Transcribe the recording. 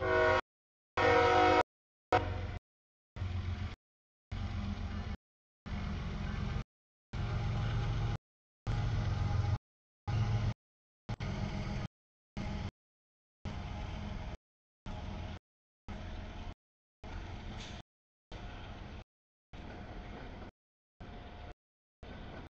Bye.